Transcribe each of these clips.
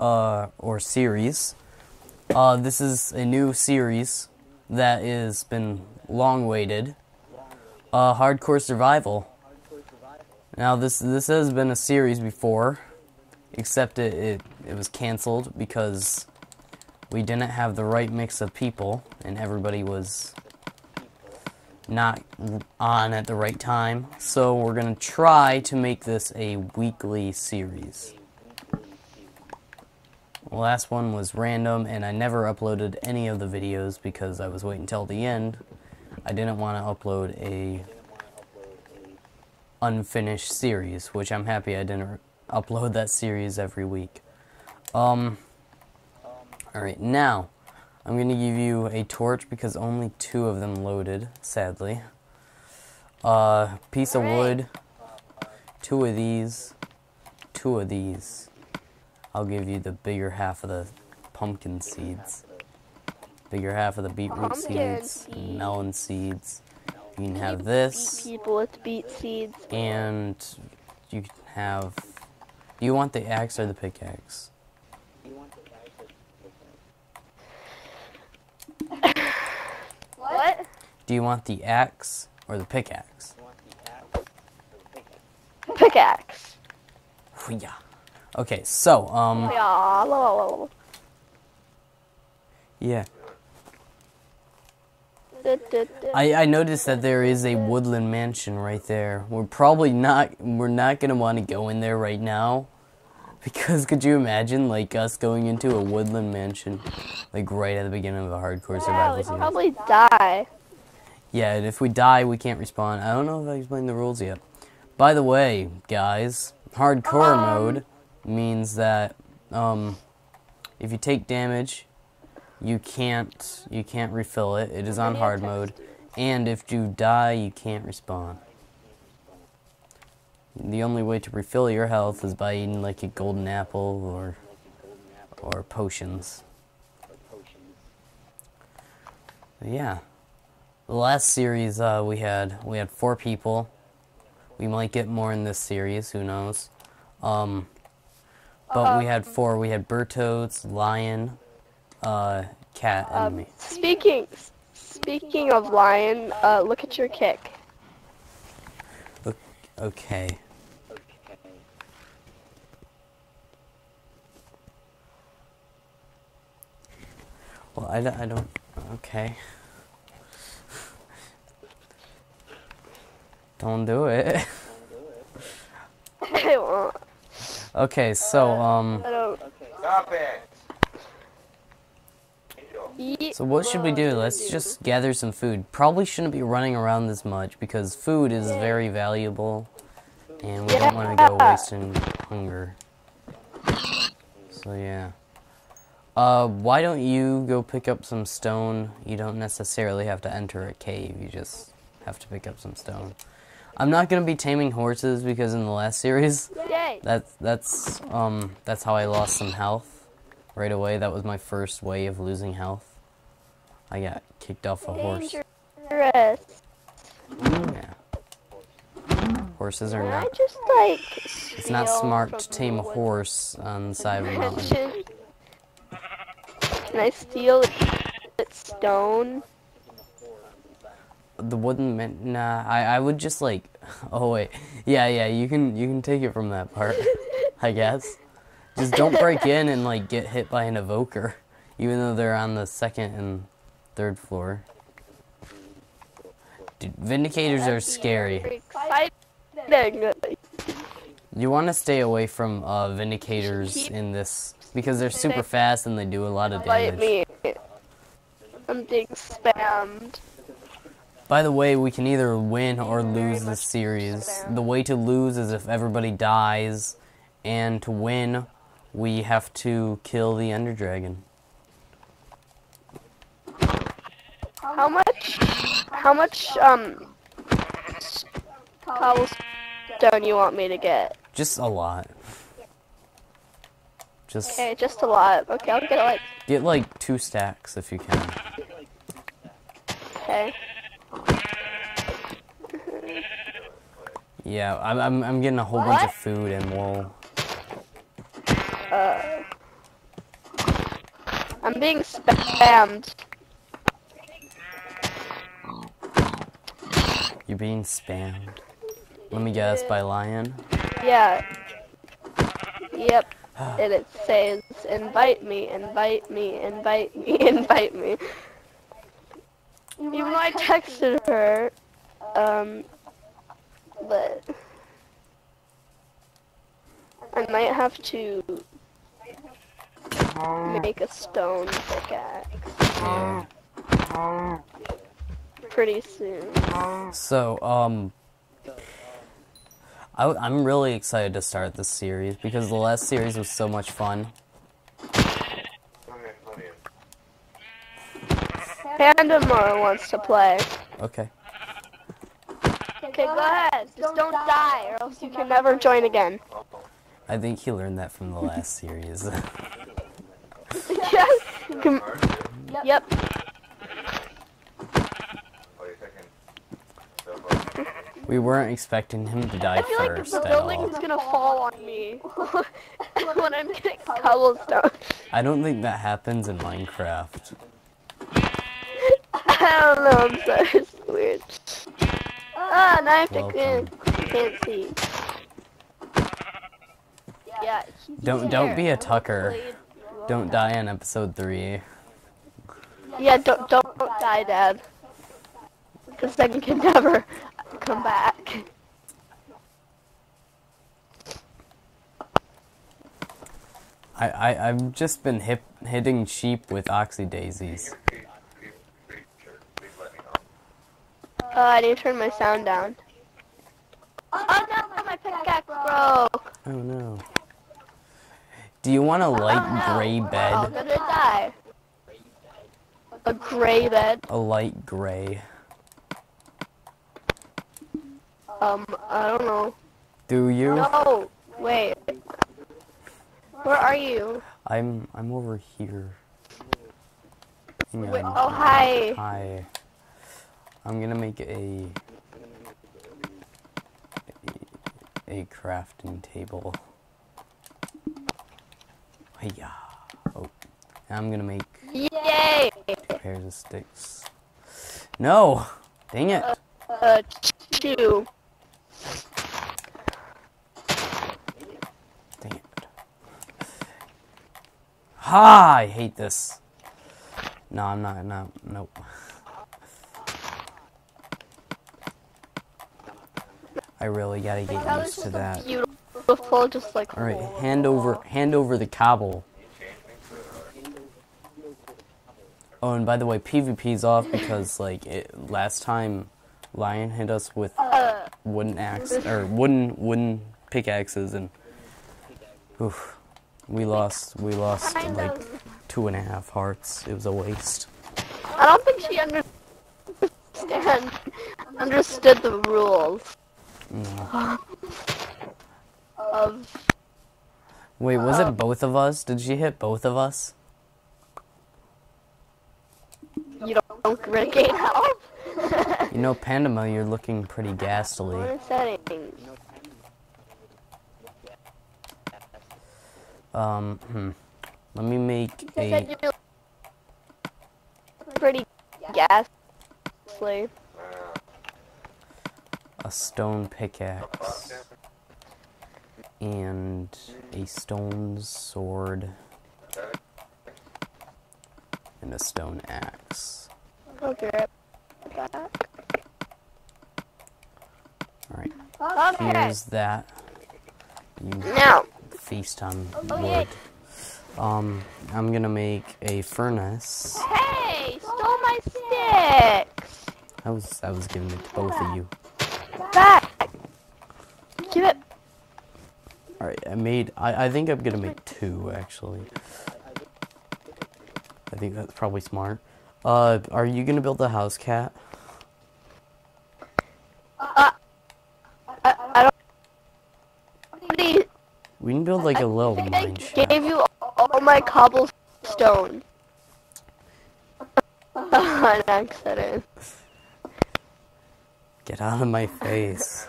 uh, or series. Uh, this is a new series that has been long waited. Uh, Hardcore Survival. Now this this has been a series before, except it, it, it was canceled because we didn't have the right mix of people and everybody was not on at the right time. So we're to try to make this a weekly series. Last one was random and I never uploaded any of the videos because I was waiting till the end. I didn't want to upload a unfinished series, which I'm happy I didn't upload that series every week. Um, alright, now, I'm going to give you a torch because only two of them loaded, sadly. Uh, piece of wood, two of these, two of these. I'll give you the bigger half of the pumpkin seeds. Bigger half of the beetroot Pumpkin seeds, melon seeds. You can have this, People with beet seeds. and you can have. Do you want the axe or the pickaxe? What? Do you want the axe or the pickaxe? Pickaxe. Yeah. Okay, so um, Yeah. yeah. I, I noticed that there is a woodland mansion right there. We're probably not we're not gonna want to go in there right now, because could you imagine like us going into a woodland mansion, like right at the beginning of a hardcore Yeah, survival we'd series? probably die. Yeah, and if we die, we can't respawn. I don't know if I explained the rules yet. By the way, guys, hardcore Um. mode means that um, if you take damage, you can't you can't refill it. It is on hard mode, and if you die, you can't respawn. The only way to refill your health is by eating like a golden apple or or potions. Yeah. The last series uh, we had we had four people. We might get more in this series. Who knows? Um, but we had four. We had Bertodes, Lion, uh, Cat, and Um, me. speaking speaking of lion, uh, look at your kick. Okay. Well, I, don't- I don't. Okay. Don't do it. Okay, so um. Stop it. So what should we do? Let's just gather some food. Probably shouldn't be running around this much because food is very valuable, and we don't want to go wasting hunger. So yeah. Uh, why don't you go pick up some stone? You don't necessarily have to enter a cave. You just have to pick up some stone. I'm not gonna be taming horses because in the last series, Yay. that's that's um that's how I lost some health right away. That was my first way of losing health. I got kicked off a horse. Dangerous. Yeah. Horses are Can I not. just like? It's not smart to tame a horse on the side of a mountain. Can I steal its stone? The wooden man. Nah, I I would just like. Oh wait. Yeah yeah. You can you can take it from that part. I guess. Just don't break in and like get hit by an evoker, even though they're on the second and third floor. Dude, vindicators are scary. You want to stay away from uh, vindicators in this because they're super fast and they do a lot of damage. I'm being spammed. By the way, we can either win or lose this series. The way to lose is if everybody dies, and to win, we have to kill the Ender Dragon. How much? How much? Um. Cobblestone do you want me to get? Just a lot. Just Okay, just a lot. Okay, I'll get like. get like two stacks if you can. Okay. Yeah, I'm I'm, I'm getting a whole bunch of food and we'll. Uh. I'm being spammed. You're being spammed. Let me guess, by Lion? Yeah. Yep. And it says, invite me, invite me, invite me, invite me. Even though I texted her, um, but I might have to make a stone pickaxe Yeah. pretty soon. So, um, I, am really excited to start this series because the last series was so much fun. Pandamore wants to play. Okay. Okay, go ahead. Just don't die, or else you can never join again. I think he learned that from the last series. yes. Com- Yep. we weren't expecting him to die first. I feel like the at building all. is gonna fall on me when I'm getting cobblestone. I don't think that happens in Minecraft. I don't know. I'm sorry. It's weird. Ah, now I have to Welcome. can't see. Yeah. he's Don't don't be a Tucker. Don't die in episode three. Yeah, don't don't die, Dad. Because then you can never come back. I, I I've just been hip, hitting sheep with oxeye daisies. Oh, I need to turn my sound down. Oh no, my pickaxe broke. Oh no. Do you want a light Oh, no. gray Oh, bed? gonna die. A gray bed. A light gray. Um, I don't know. Do you? No, wait. Where are you? I'm I'm over here. Wait, oh, hi. Hi. I'm gonna make a a, a crafting table. Hiya. Oh, I'm gonna make Yay! two pairs of sticks. No, dang it. Uh, two. Dang it. Ha! I hate this. No, I'm not. No, nope. I really gotta get That used to that. beautiful, just like. All right, hand over, hand over the cobble. Oh, and by the way, PvP's off because like it, last time, Lion hit us with Uh, wooden axe or wooden wooden pickaxes, and oof, we lost we lost like two and a half hearts. It was a waste. I don't think she understand understood the rules No. of. Wait, was it both of us? Did she hit both of us? You don't, don't renegade health. You know, Pandema, you're looking pretty ghastly. What are settings? Um, hmm. Let me make a pretty ghastly. A stone pickaxe and a stone sword and a stone axe. Okay. right back. All right, Okay. here's that. You Now, feast on Oh, yay. wood. Um, I'm gonna make a furnace. hey, stole my sticks. I was I was giving it to both of you. Give it. All right, I made. I I think I'm gonna make two actually. I think that's probably smart. Uh, are you gonna build a house, cat? Uh, I, I don't. We can build like a little I I mine shaft. gave you all my cobblestone. On accident. Get out of my face.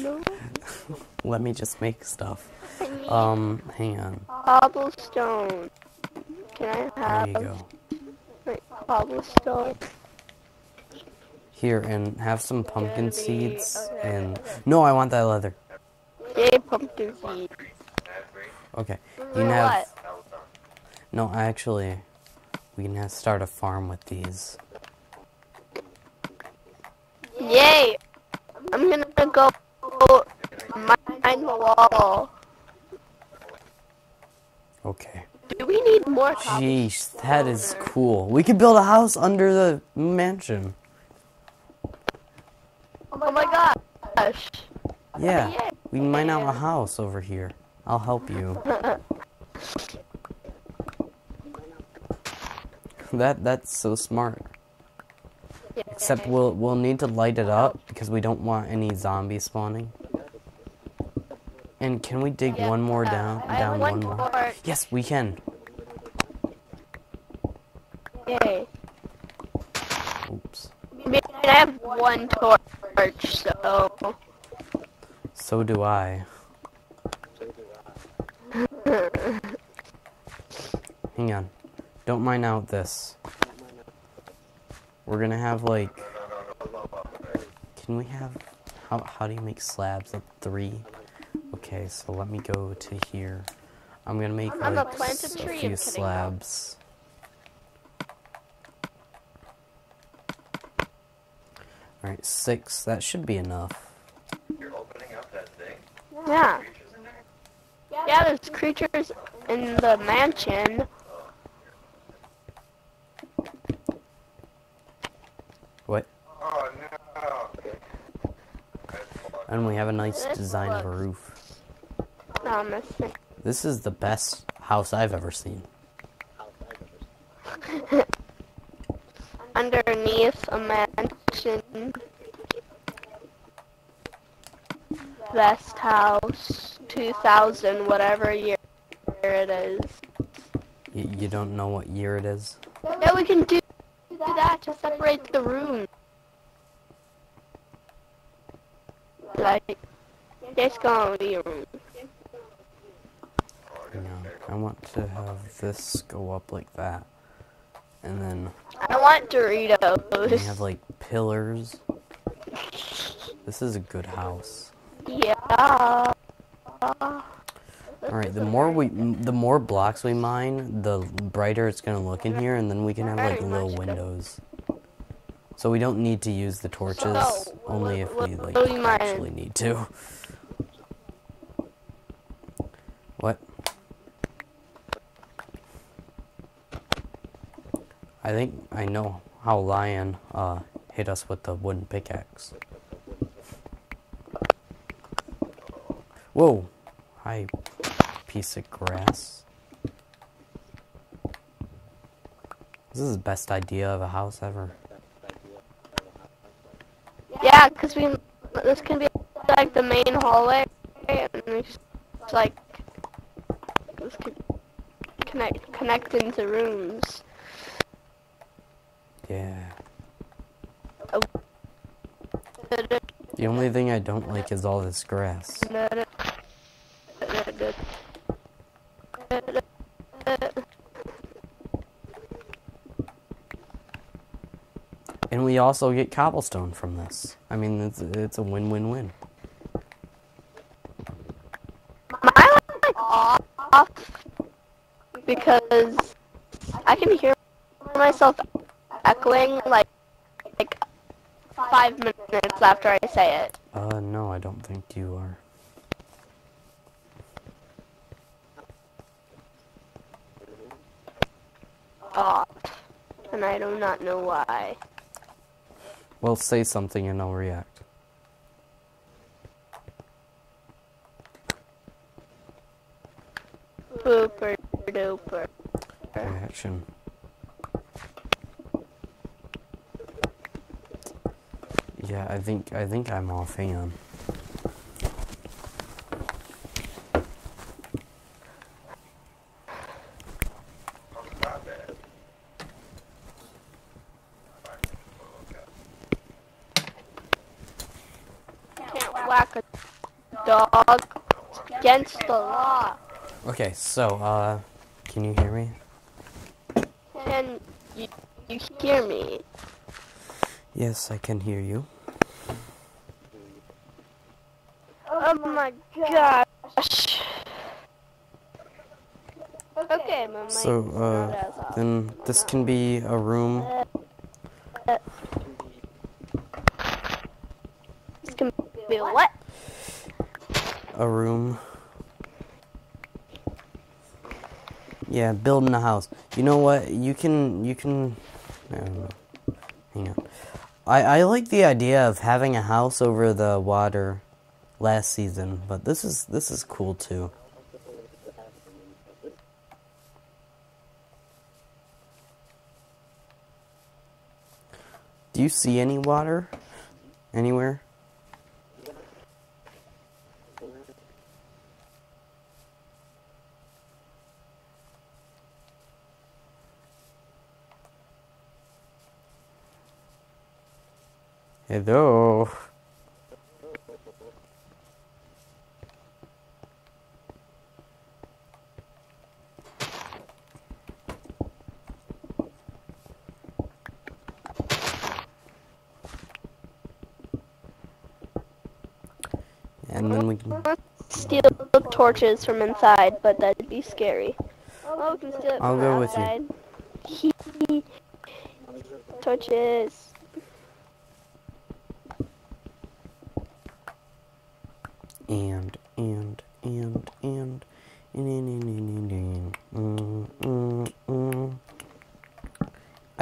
No. Let me just make stuff. Um, hang on. Cobblestone. Can I There have you go. like, cobblestone? Here, and have some pumpkin Gonna seeds. okay. And no, I want that leather. Yay, pumpkin seed. Okay. You For can have. No, actually, we can have, start a farm with these. Yay! I'm gonna go mine the wall. Okay. Do we need more? Jeez, that is cool. We could build a house under the mansion. Oh my gosh. Yeah. We mine out a house over here. I'll help you. That that's so smart. Except we'll we'll need to light it up because we don't want any zombies spawning. And can we dig Yeah, one more uh, down I down one one more? more. Yes, we can. Yay. Oops. I have one torch, so. So do I. Hang on. Don't mine out this. We're gonna have like. Can we have? How how do you make slabs of three? Okay, so let me go to here. I'm gonna make I'm gonna like plant a tree few slabs. All right, six. That should be enough. You're opening up that thing. Yeah. Creatures in there? Yeah, there's creatures in the mansion. What? Oh no. And we have a nice This design of a roof. No, I'm missing. This is the best house I've ever seen. Underneath a mansion. Best house. 2000, whatever year it is. Y- you don't know what year it is? Yeah, we can do that to separate the room. Like, it's gonna be a room. I want to have this go up like that. And then I want Doritos. we have like pillars. This is a good house. Yeah. Alright, the more we, the more blocks we mine, the brighter it's gonna look in here, and then we can have like little windows. So we don't need to use the torches, So, only if we like actually need to. What? I think I know how Lion uh, hit us with the wooden pickaxe. Whoa! Hi, piece of grass. This is the best idea of a house ever. Yeah, because we this can be like the main hallway, and we just like this could connect connect into rooms. Yeah. The only thing I don't like is all this grass. And we also get cobblestone from this. I mean, it's, it's a win-win-win. Mine like off because I can hear myself echoing like like five minutes after I say it. Uh, no, I don't think you are. Off, and I do not know why. Well, say something and I'll react. Booper duper. Reaction. Yeah, I think I think I'm off. Hang on. Oh, not bad. Can't whack a dog. It's against the law. Okay, so, uh, can you hear me? Can you, you hear me? Yes, I can hear you. Oh my gosh. Okay, my So, uh. Then this can be a room. This can be what? A room. Yeah, building a house. You know what? You can, you can, I don't know. Hang on. I, I like the idea of having a house over the water last season, but this is, this is cool too. Do you see any water anywhere? Hello. And then we can. Steal torches from inside, but that'd be scary. Oh, we can steal it I'll go with outside. you. torches.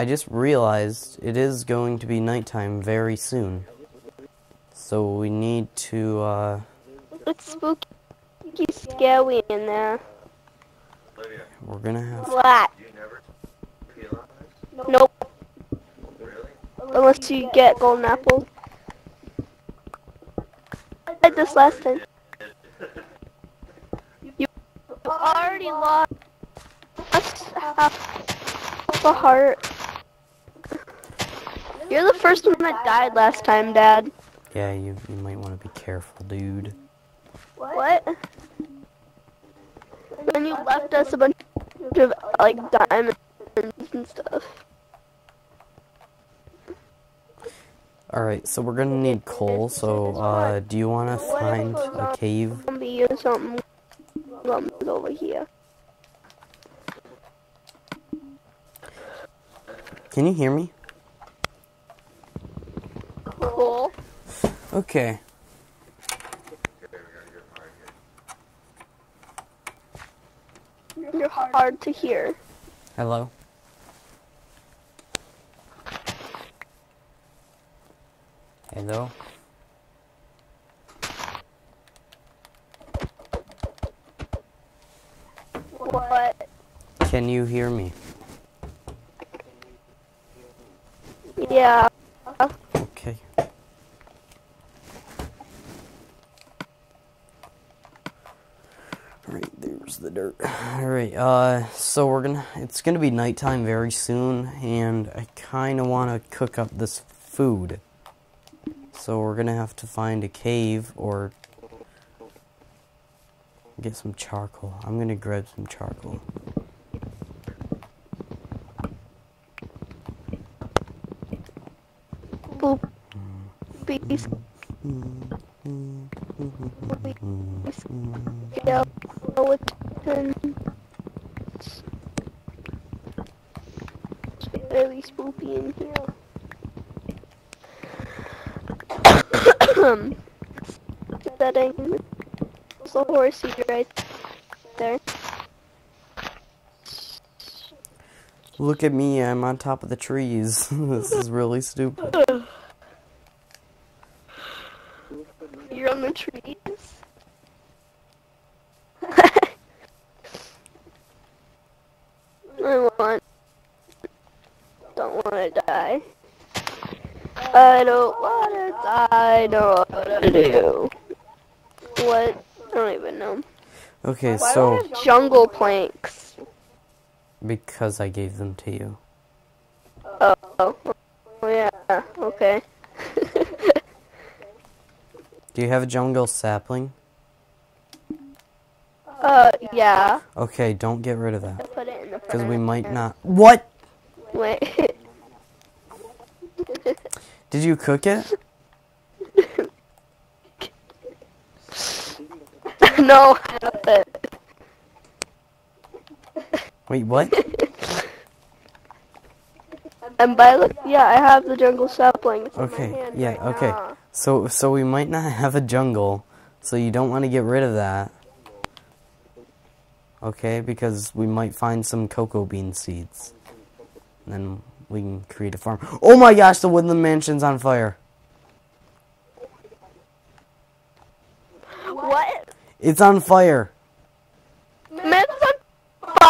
I just realized it is going to be nighttime very soon. So we need to uh It's spooky, scary in there. We're gonna have What? you never peel on this? Nope. Really? Unless you get golden apples. I did this last time. You already lost half a heart. You're the first one that died last time, Dad. Yeah, you you might want to be careful, dude. What? Then you left us a bunch of like diamonds and stuff. Alright, so we're gonna need coal, so uh do you wanna find a cave? Zombie or something comes over here. Can you hear me? Cool. Okay. You're hard to hear. Hello? Hello? What? Can you hear me? Yeah. Okay. Alright, dirt. Alright, uh, so we're gonna, it's gonna be nighttime very soon, and I kinda wanna cook up this food. So we're gonna have to find a cave or get some charcoal. I'm gonna grab some charcoal. Boop. Skeleton. It's very spooky in here. Setting. It's a horsey right there. Look at me, I'm on top of the trees. this is really stupid. You're on the trees. I want. Don't want to die. I don't want to die. I don't know what to do. What? I don't even know. Okay, Why so do jungle planks? Because I gave them to you. Oh, oh, yeah. Okay. Do you have a jungle sapling? Uh, yeah. Okay, don't get rid of that. Put it in the Because we might not. What? Wait. Did you cook it? no, I love it. Wait, what? And by the yeah, I have the jungle sapling. It's in my Okay, yeah, right okay. now. So, so we might not have a jungle, so you don't want to get rid of that. Okay, because we might find some cocoa bean seeds. And then we can create a farm. Oh my gosh, the woodland mansion's on fire. What? It's on fire. Man's on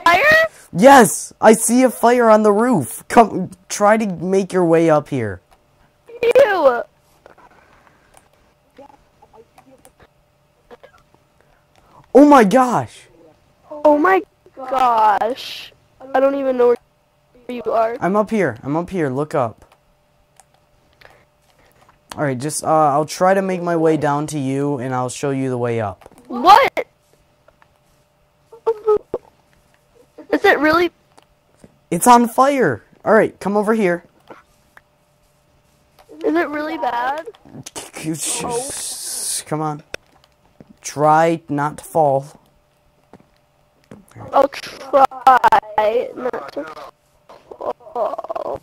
fire? Yes, I see a fire on the roof. Come, try to make your way up here. Ew. Oh my gosh. Oh my gosh. I don't even know where you are. I'm up here. I'm up here. Look up. Alright, just, uh, I'll try to make my way down to you, and I'll show you the way up. What? Is it really? It's on fire! Alright, come over here. Is it really bad? Come on. Try not to fall. I'll try not to fall.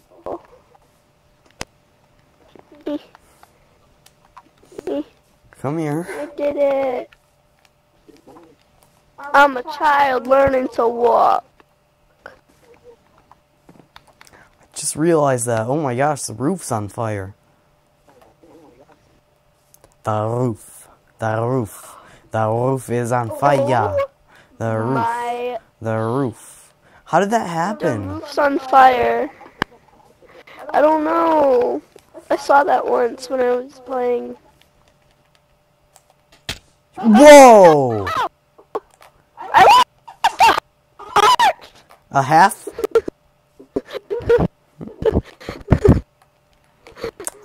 Come here. I did it. I'm a child learning to walk. Just realized that. Oh my gosh, the roof's on fire. The roof. The roof. The roof is on fire. The oh roof. My The roof. How did that happen? the roof's on fire. I don't know. I saw that once when I was playing. Whoa! I lost the heart! A half?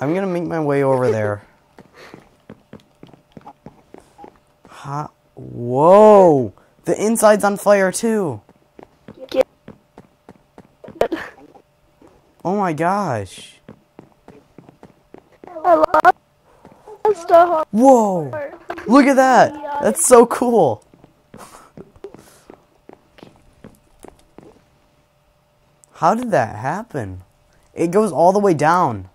I'm gonna make my way over there. Ha! Whoa! The inside's on fire too. Get Oh my gosh! I lost the heart. Whoa! Look at that! That's so cool. How did that happen? It goes all the way down.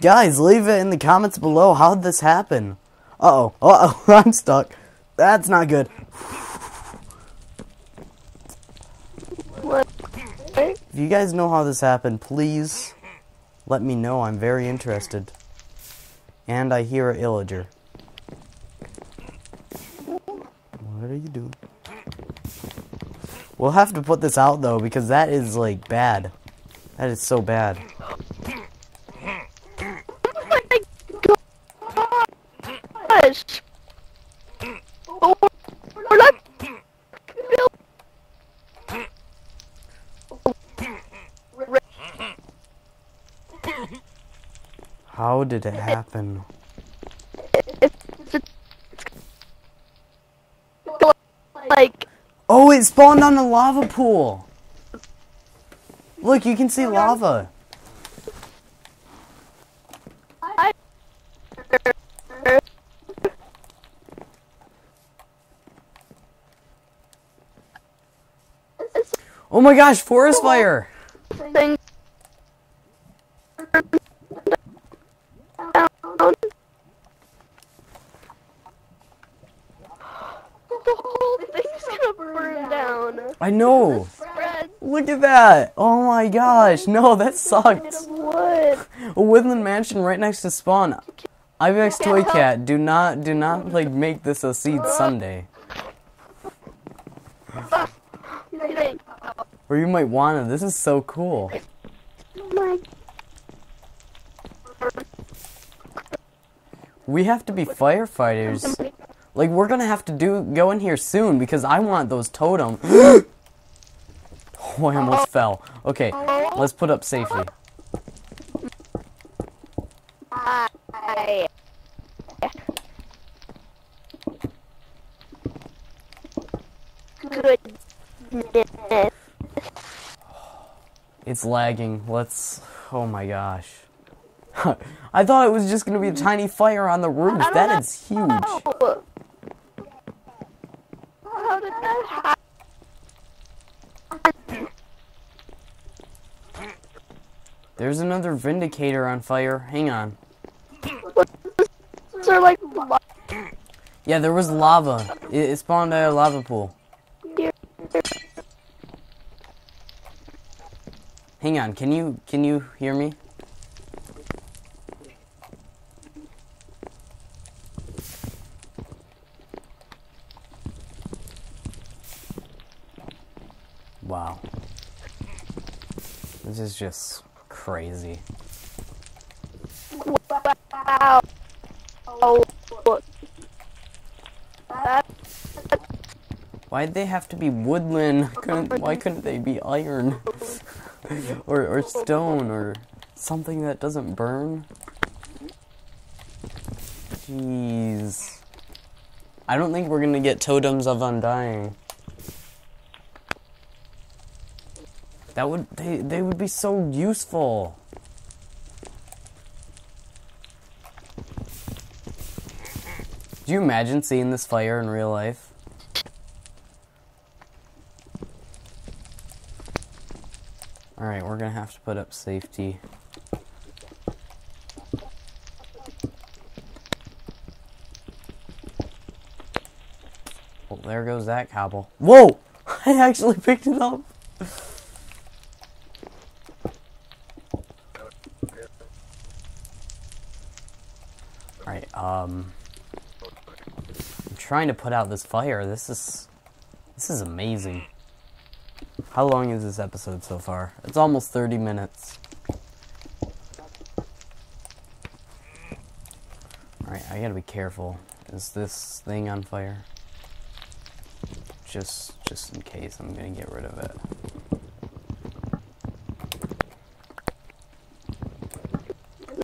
Guys, leave it in the comments below. How did this happen? Uh oh. Uh oh. I'm stuck. That's not good. If you guys know how this happened, please let me know. I'm very interested. And I hear a illager. What are you doing? We'll have to put this out though because that is like bad. That is so bad. Did it happen? like Oh, it spawned on a lava pool. Look, you can see lava. Oh my gosh, forest fire. thing down. The whole thing's gonna burn down. I know. Spread Look at that. Oh my gosh. No, that sucks. A woodland mansion right next to spawn. IBX Toy Cat, do not, do not, like, make this a seed Sunday. Or you might want to. This is so cool. We have to be firefighters. Like, we're gonna have to do go in here soon because I want those totem. Oh, I almost fell. Okay, let's put up safely. Goodness. It's lagging. Let's... Oh my gosh. I thought it was just going to be a tiny fire on the roof. That is huge. There's another Vindicator on fire. Hang on. These are like Yeah, there was lava. It, it spawned at a lava pool. Hang on. Can you can you hear me? Wow. This is just crazy. Wow. Why'd they have to be woodland? Couldn't, why couldn't they be iron? or, or stone or something that doesn't burn? Jeez. I don't think we're gonna get totems of undying. That would they they would be so useful. Do you imagine seeing this fire in real life? Alright, we're gonna have to put up safety. Well, there goes that cobble. Whoa! I actually picked it up! Alright, um... I'm trying to put out this fire. This is... This is amazing. How long is this episode so far? It's almost 30 minutes. Alright, I gotta be careful. Is this thing on fire? Just just in case, I'm gonna get rid of it.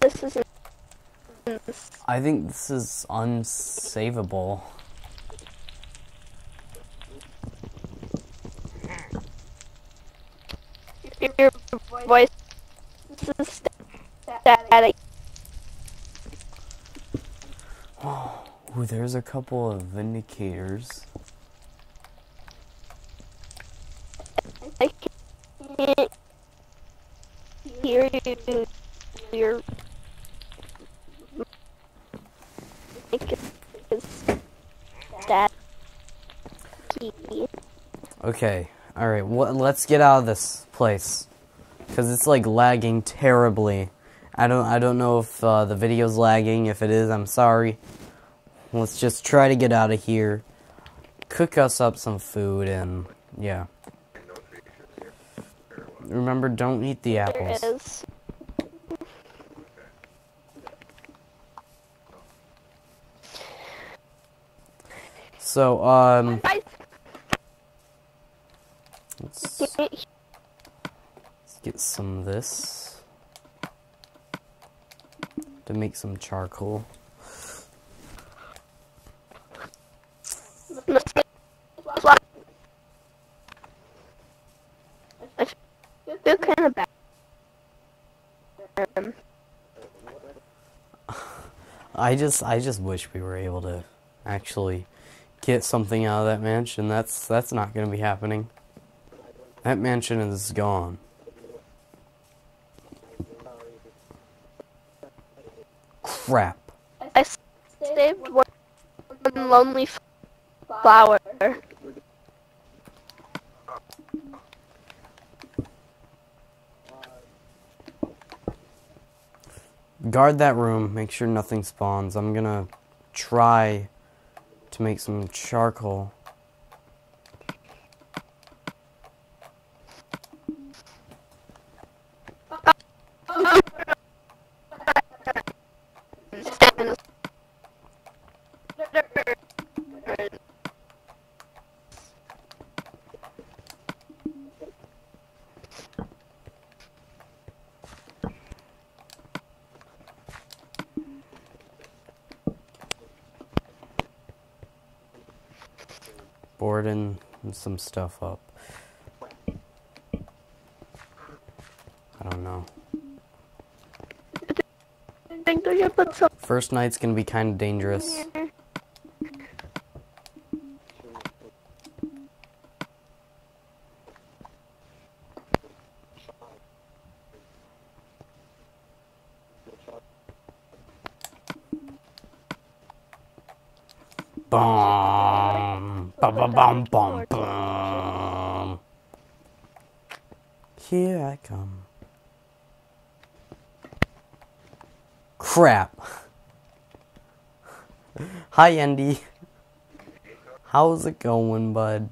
this is. I think this is unsavable. Your voice is static. Ooh, there's a couple of vindicators. I can't hear you. Your mic is static. Okay, alright, wh- let's get out of this place. Because it's like lagging terribly. I don't I don't know if uh, the video's lagging. If it is, I'm sorry. Let's just try to get out of here. Cook us up some food and yeah. Remember, don't eat the apples. is. So, um, let's, can't let's some of this to make some charcoal. I feel kind of bad. I just I just wish we were able to actually get something out of that mansion. That's that's not going to be happening. That mansion is gone. Crap. I saved one lonely flower. Guard that room. Make sure nothing spawns. I'm going to try to make some charcoal. Some stuff up. I don't know. I think we put some First night's gonna be kind of dangerous. here. Bum, bum, bum, bum. Here I come. Crap. Hi, Andy. How's it going, bud?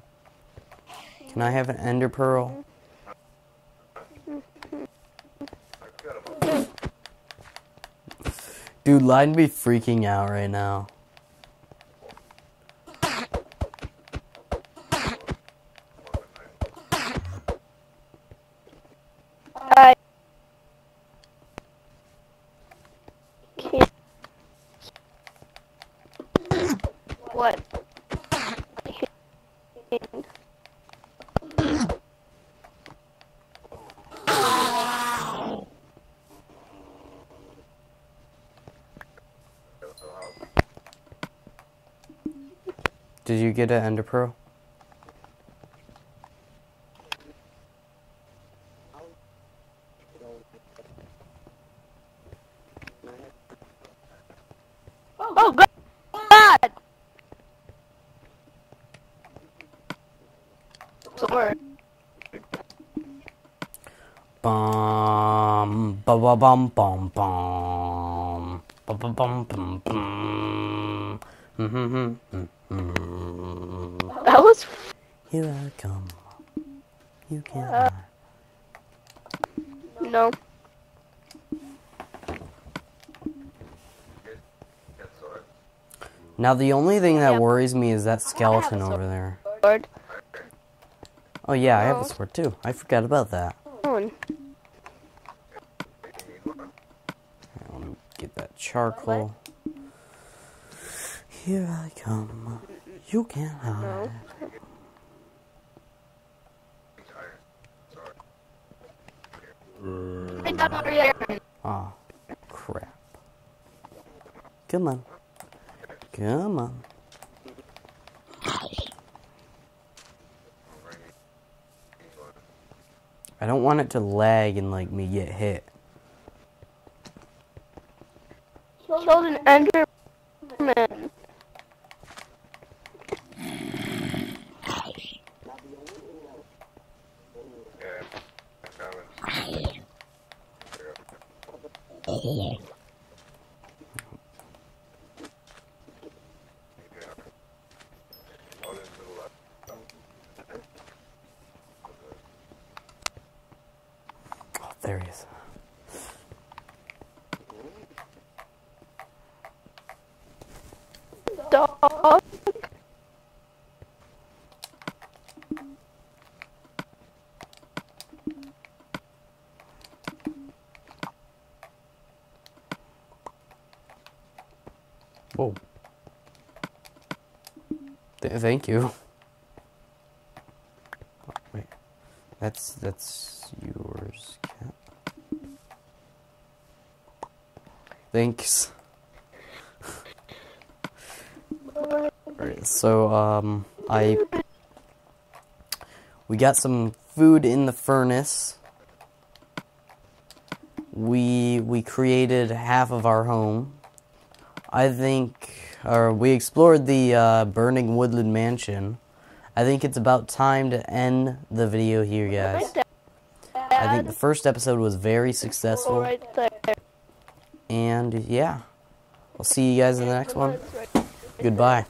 Can I have an ender pearl? Dude, line be freaking out right now. Did you get an ender pearl? Oh God! God. Bum, bum bum bum, bum bum bum. Mm-hmm. Mm-hmm. Mm. Here I come. You can't Uh, no. Now the only thing that worries me is that skeleton over there. Sword. Oh yeah, I have a sword too. I forgot about that. Let me get that charcoal. Here I come. You can't hide. Ah, crap. Come on. Come on. I don't want it to lag and like me get hit. Killed an Enderman. Yeah. Coming. Yeah. One into the left. Oh, there he is. Dog. Whoa. Th- thank you. Oh, wait. That's that's yours, cat. Thanks. So um I we got some food in the furnace. We we created half of our home. I think, or we explored the uh, burning woodland mansion. I think it's about time to end the video here, guys. I think the first episode was very successful, and yeah, I'll see you guys in the next one. Goodbye.